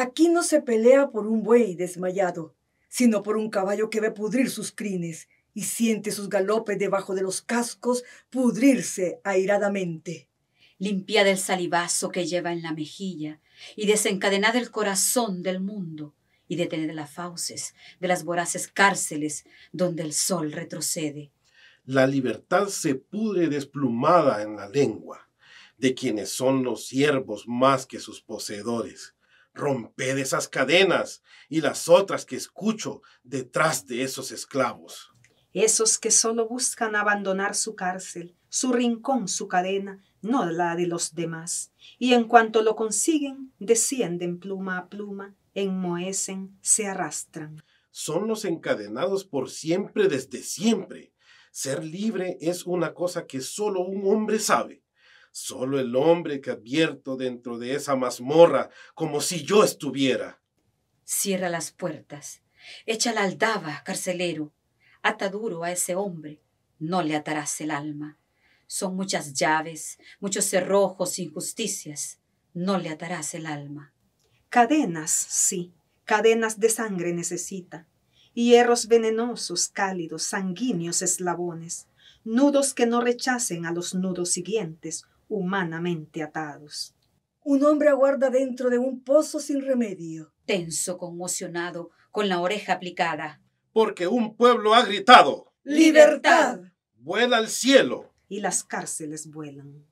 Aquí no se pelea por un buey desmayado, sino por un caballo que ve pudrir sus crines y siente sus galopes debajo de los cascos pudrirse airadamente. Limpiad el salivazo que lleva en la mejilla y desencadenad el corazón del mundo y detened las fauces de las voraces cárceles donde el sol retrocede. La libertad se pudre desplumada en la lengua de quienes son los siervos más que sus poseedores. Romped esas cadenas y las otras que escucho detrás de esos esclavos. Esos que solo buscan abandonar su cárcel, su rincón, su cadena, no la de los demás. Y en cuanto lo consiguen, descienden pluma a pluma, enmohecen, se arrastran. Son los encadenados por siempre desde siempre. Ser libre es una cosa que solo un hombre sabe. Solo el hombre que advierto dentro de esa mazmorra como si yo estuviera. Cierra las puertas, echa la aldaba, carcelero, ata duro a ese hombre, no le atarás el alma. Son muchas llaves, muchos cerrojos, injusticias, no le atarás el alma. Cadenas, sí, cadenas de sangre necesita, hierros venenosos, cálidos, sanguíneos eslabones, nudos que no rechacen a los nudos siguientes, humanamente atados. Un hombre aguarda dentro de un pozo sin remedio. Tenso, conmocionado, con la oreja aplicada. Porque un pueblo ha gritado. ¡Libertad! Vuela al cielo. Y las cárceles vuelan.